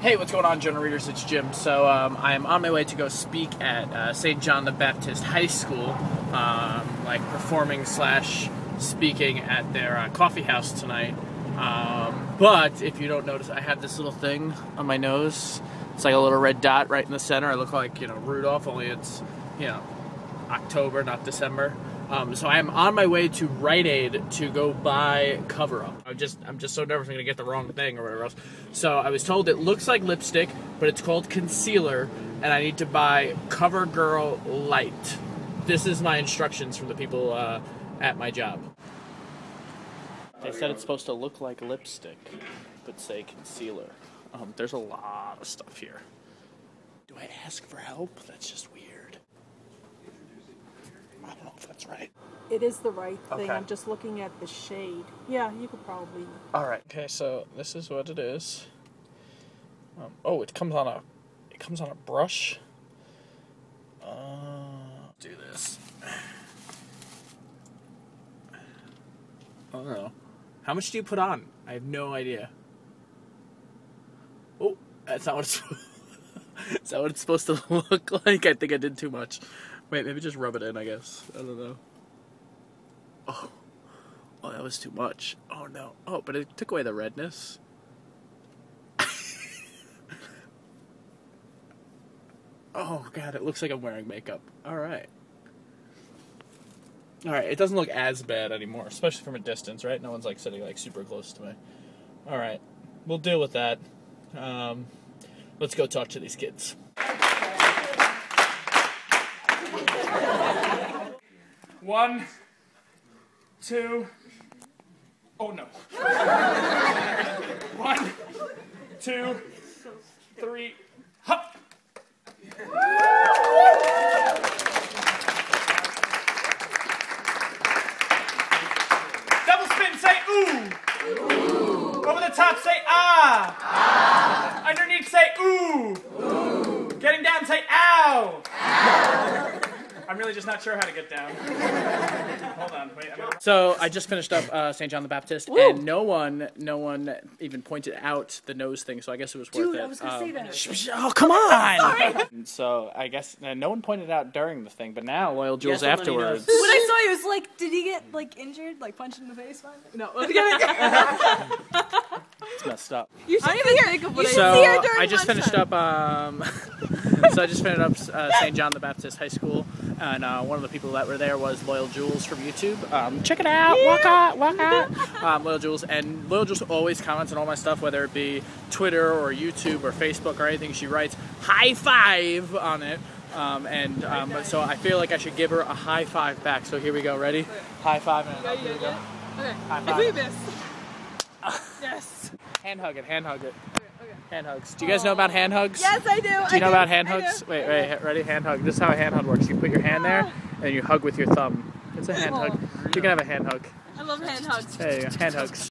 Hey, what's going on, Journal Readers? It's Jim. So um, I'm on my way to go speak at uh, St. John the Baptist High School, um, like performing slash speaking at their uh, coffee house tonight. Um, but if you don't notice, I have this little thing on my nose. It's like a little red dot right in the center. I look like you know Rudolph, only it's you know October, not December. Um, so I am on my way to Rite Aid to go buy Cover Up. I'm just I'm just so nervous I'm gonna get the wrong thing or whatever else. So I was told it looks like lipstick, but it's called concealer, and I need to buy Cover Girl Light. This is my instructions from the people uh, at my job. They said it's supposed to look like lipstick, but say concealer. Um, there's a lot of stuff here. Do I ask for help? That's just weird. I don't know if that's right. It is the right thing. Okay. I'm just looking at the shade. Yeah, you could probably. All right. Okay, so this is what it is. Um, oh, it comes on a, it comes on a brush. Uh, do this. I don't know. How much do you put on? I have no idea. Oh, that's not what it's. Is that what it's supposed to look like? I think I did too much. Wait, maybe just rub it in. I guess I don't know. Oh. Oh, that was too much. Oh no. Oh, but it took away the redness. oh god, it looks like I'm wearing makeup. All right. All right, it doesn't look as bad anymore, especially from a distance, right? No one's like sitting like super close to me. All right, we'll deal with that. Um, let's go talk to these kids. One, two. Oh no. One, two, three. Hop. Double spin, say ooh. Over the top, say ah. Underneath, say ooh. Getting down, say ow. I'm really just not sure how to get down. Hold on, wait. I'm. So I just finished up uh, St. John the Baptist, and no one, no one even pointed out the nose thing. So I guess it was worth Dude, it. I was gonna say that. Sh- sh- Oh come on! So I guess uh, no one pointed out during the thing, but now Loyal Jules Yes, afterwards. When I saw you, it was like, did he get like injured, like punched in the face? Finally? No, I was kidding. It's messed up. you should see her. You should So see her during I just finished lunchtime. up. Um, so I just finished up uh, St. John the Baptist High School, and uh, one of the people that were there was Loyal Jules from YouTube. Um, check it out, walk out, walk out. Um, Loyal Jules, and Loyal Jules always comments on all my stuff, whether it be Twitter or YouTube or Facebook or anything. She writes high five on it. Um, and um, so I feel like I should give her a high five back. So here we go. Ready? High five. And Yeah, here yeah, we go. yeah. Okay. High If five. we miss. yes. Hand hug it. Hand hug it. Okay. Hand hugs. Do you guys know about hand hugs? Yes, I do. Do you know about hand hugs? Wait, wait, ready? Hand hug. This is how a hand hug works. You put your hand there, ah. and you hug with your thumb. It's a hand hug. You can have a hand hug. I love hand hugs. Go. Hand hugs.